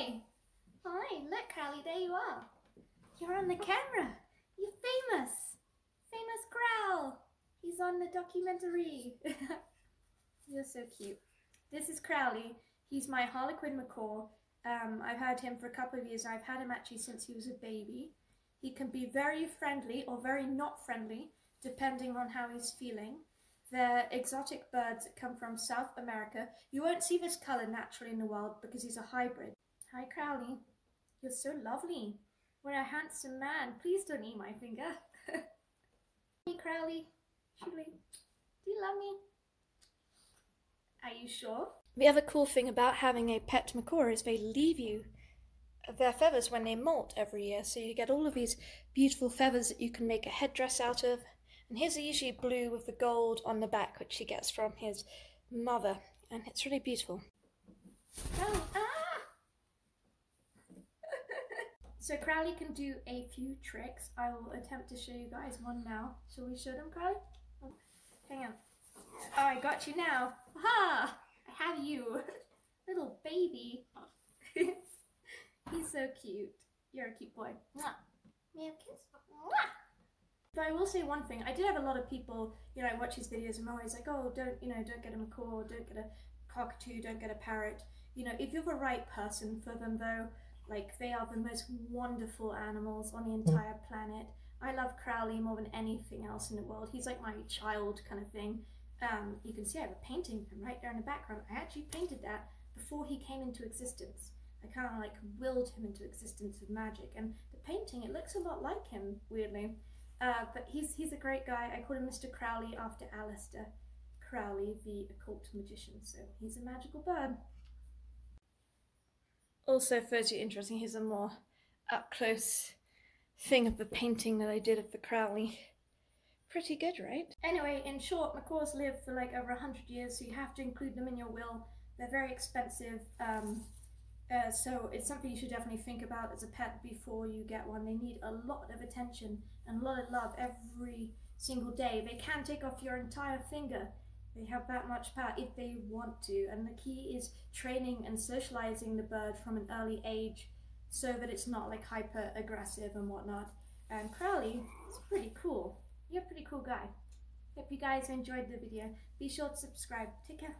Hi. Hi, look, Crowley, there you are. You're on the camera. You're famous. Famous Crow. He's on the documentary. You're so cute. This is Crowley. He's my Harlequin macaw. Um, I've had him for a couple of years. I've had him actually since he was a baby. He can be very friendly or very not friendly, depending on how he's feeling. They're exotic birds that come from South America. You won't see this colour naturally in the wild because he's a hybrid. Hi Crowley, you're so lovely. What a handsome man. Please don't eat my finger. hey Crowley, should we? Do you love me? Are you sure? The other cool thing about having a pet macaw is they leave you their feathers when they molt every year. So you get all of these beautiful feathers that you can make a headdress out of. And his are usually blue with the gold on the back, which he gets from his mother. And it's really beautiful. Oh, ah! So Crowley can do a few tricks. I will attempt to show you guys one now. Shall we show them, Crowley? Hang on. Oh, I got you now. Ha! I have you. Little baby. He's so cute. You're a cute boy. Mwah. Meow kiss. Mwah. But I will say one thing. I did have a lot of people, you know, I watch his videos and I'm always like, oh, don't, you know, don't get a macaw, don't get a cockatoo, don't get a parrot. You know, if you're the right person for them though, like they are the most wonderful animals on the entire planet. I love Crowley more than anything else in the world. He's like my child kind of thing. Um, you can see I have a painting of him right there in the background. I actually painted that before he came into existence. I kind of like willed him into existence with magic. And the painting, it looks a lot like him, weirdly. Uh, but he's he's a great guy. I call him Mr. Crowley after Aleister Crowley, the occult magician. So he's a magical bird. Also, for interesting, here's a more up close thing of the painting that I did of the Crowley. Pretty good, right? Anyway, in short, macaws live for like over 100 years, so you have to include them in your will. They're very expensive. Um, uh, so it's something you should definitely think about as a pet before you get one. They need a lot of attention and a lot of love every single day. They can take off your entire finger. They have that much power if they want to. And the key is training and socializing the bird from an early age so that it's not like hyper aggressive and whatnot. And Crowley is pretty cool. You're a pretty cool guy. Hope you guys enjoyed the video. Be sure to subscribe. Take care.